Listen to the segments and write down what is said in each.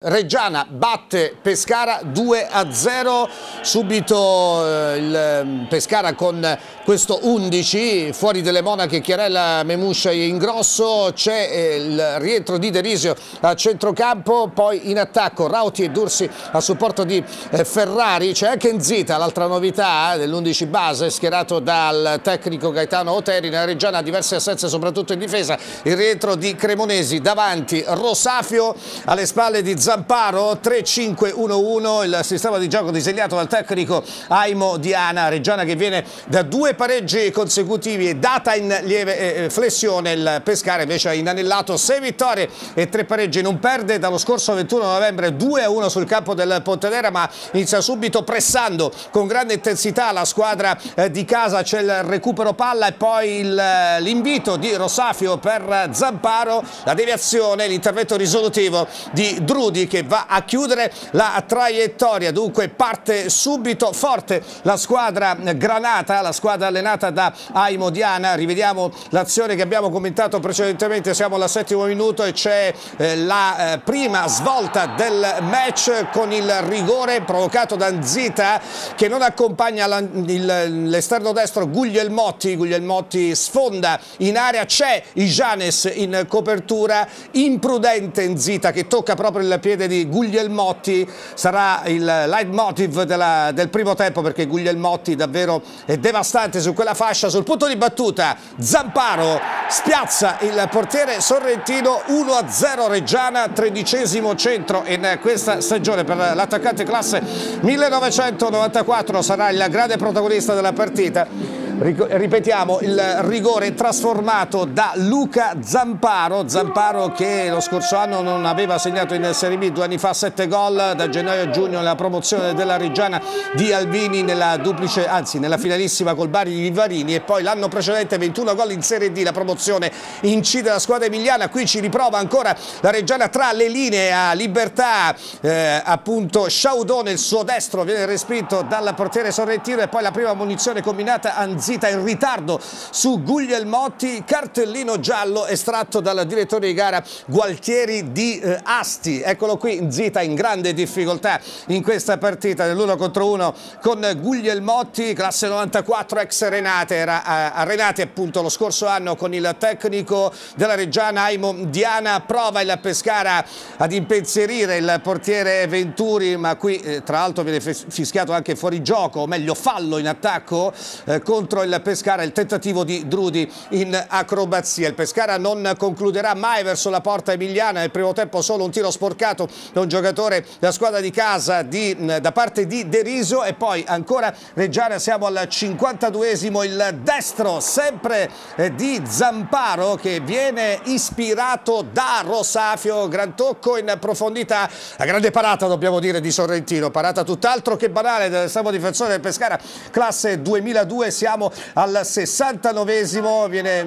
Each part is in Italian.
Reggiana batte Pescara 2 a 0, subito eh, il ehm, Pescara con questo 11, fuori delle monache Chiarella Memuscia in grosso, c'è eh, il rientro di Derisio a centrocampo, poi in attacco Rauti e Dursi a supporto di eh, Ferrari, c'è anche Nzita, l'altra novità dell'11 base schierato dal tecnico Gaetano Oteri, nella Reggiana diverse assenze soprattutto in difesa, il rientro di Cremonesi davanti, Rosafio alle spalle di Zamparo 3-5-1-1 il sistema di gioco disegnato dal tecnico Aimo Diana Reggiana che viene da due pareggi consecutivi e data in lieve eh, eh flessione il Pescara invece ha inanellato 6 vittorie e 3 pareggi non perde dallo scorso 21 novembre 2-1 sul campo del Pontedera ma inizia subito pressando con grande intensità la squadra eh, di casa. C'è il recupero palla e poi l'invito di Rosafio per Zamparo. La deviazione l'intervento risolutivo di Drudi Lodi che va a chiudere la traiettoria, dunque parte subito forte la squadra granata, la squadra allenata da Aimo Diana, rivediamo l'azione che abbiamo commentato precedentemente, siamo al settimo minuto e c'è eh, la eh, prima svolta del match con il rigore provocato da Nzita che non accompagna l'esterno destro Guglielmotti, Guglielmotti sfonda in area, c'è Ijanes in copertura, imprudente Nzita che tocca proprio il piede piede di Guglielmotti. Sarà il leitmotiv della, del primo tempo perché Guglielmotti davvero è devastante su quella fascia. Sul punto di battuta Zamparo spiazza il portiere sorrentino 1-0 Reggiana tredicesimo centro in questa stagione per l'attaccante classe 1994 sarà il grande protagonista della partita Ripetiamo il rigore trasformato da Luca Zamparo, Zamparo che lo scorso anno non aveva segnato in Serie B, due anni fa sette gol, da gennaio a giugno nella promozione della Reggiana di Albini nella duplice, anzi nella finalissima col Bari di Vivarini e poi l'anno precedente 21 gol in Serie D, la promozione incide la squadra emiliana, qui ci riprova ancora la Reggiana tra le linee a libertà, eh, appunto Sciaudone il suo destro viene respinto dal portiere sorrentino e poi la prima munizione combinata Anzini Zita in ritardo su Guglielmotti, cartellino giallo estratto dal direttore di gara Gualtieri di eh, Asti. Eccolo qui, Zita in grande difficoltà in questa partita dell'uno contro uno con Guglielmotti, classe 94 ex Renate, era a, a Renate appunto lo scorso anno con il tecnico della Reggiana Aimo Diana, prova il Pescara ad impensierire il portiere Venturi, ma qui eh, tra l'altro viene fischiato anche fuori gioco, o meglio fallo in attacco eh, contro contro il Pescara il tentativo di Drudi in acrobazia. Il Pescara non concluderà mai verso la porta emiliana, nel primo tempo solo un tiro sporcato da un giocatore della squadra di casa di, da parte di Deriso e poi ancora Reggiana siamo al 52esimo il destro sempre di Zamparo che viene ispirato da Rosafio, gran tocco in profondità, la grande parata dobbiamo dire di Sorrentino, parata tutt'altro che banale dell'estremo difensore del Pescara classe 2002 siamo al 69esimo, viene,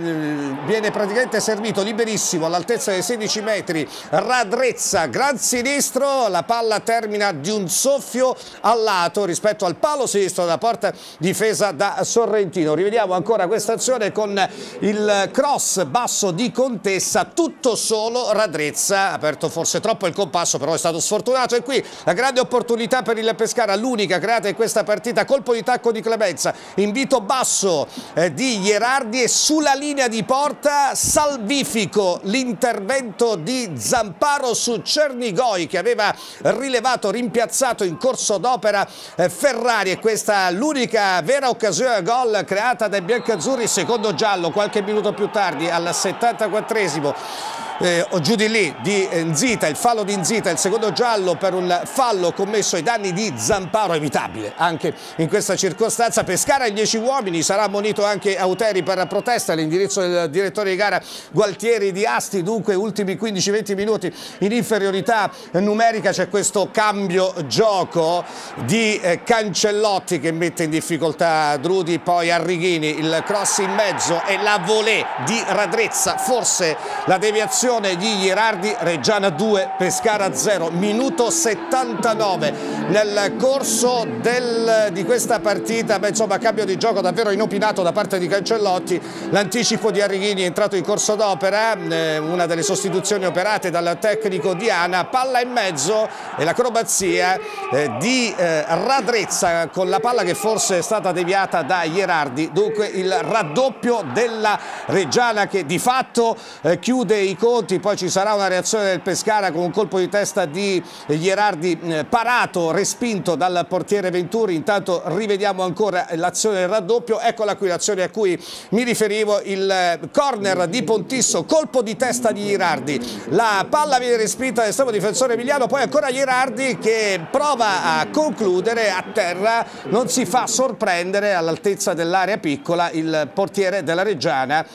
viene praticamente servito liberissimo all'altezza dei 16 metri, Radrezza, gran sinistro, la palla termina di un soffio al lato rispetto al palo sinistro della porta difesa da Sorrentino. Rivediamo ancora questa azione con il cross basso di Contessa, tutto solo Radrezza, aperto forse troppo il compasso però è stato sfortunato e qui la grande opportunità per il Pescara, l'unica creata in questa partita, colpo di tacco di Clemenza, invito basso passo eh, di Ierardi e sulla linea di porta salvifico l'intervento di Zamparo su Cernigoi che aveva rilevato, rimpiazzato in corso d'opera eh, Ferrari. E questa l'unica vera occasione gol creata dai biancazzurri, secondo giallo qualche minuto più tardi al 74esimo eh, giù di lì di Nzita, il fallo di Nzita, il secondo giallo per un fallo commesso ai danni di Zamparo, evitabile anche in questa circostanza. Pescara in 10 uomini, sarà ammonito anche Auteri per protesta all'indirizzo del direttore di gara Gualtieri di Asti, dunque ultimi 15-20 minuti in inferiorità numerica c'è questo cambio gioco di eh, Cancellotti che mette in difficoltà Drudi, poi Arrighini, il cross in mezzo e la volée di Radrezza, forse la deviazione azione di Ierardi, Reggiana 2, Pescara 0, minuto 79 nel corso del, di questa partita, beh, insomma cambio di gioco davvero inopinato da parte di Cancellotti, l'anticipo di Arrighini è entrato in corso d'opera, eh, una delle sostituzioni operate dal tecnico Diana, palla in mezzo e l'acrobazia eh, di eh, Radrezza con la palla che forse è stata deviata da Ierardi, dunque il raddoppio della Reggiana che di fatto eh, chiude i conti, poi ci sarà una reazione del Pescara con un colpo di testa di Ierardi eh, parato, respinto dal portiere Venturi, intanto rivediamo ancora l'azione del raddoppio, eccola qui l'azione a cui mi riferivo, il eh, corner di Pontisso, colpo di testa di Ierardi, la palla viene respinta dall'estremo difensore Emiliano, poi ancora Ierardi che prova a concludere a terra, non si fa sorprendere all'altezza dell'area piccola il portiere della Reggiana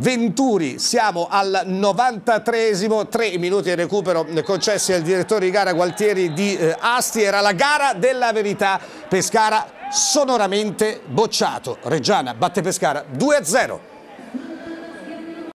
Venturi, siamo al 93esimo, tre minuti di recupero concessi al direttore di gara Gualtieri di eh, Asti, era la gara della verità, Pescara sonoramente bocciato, Reggiana batte Pescara 2-0.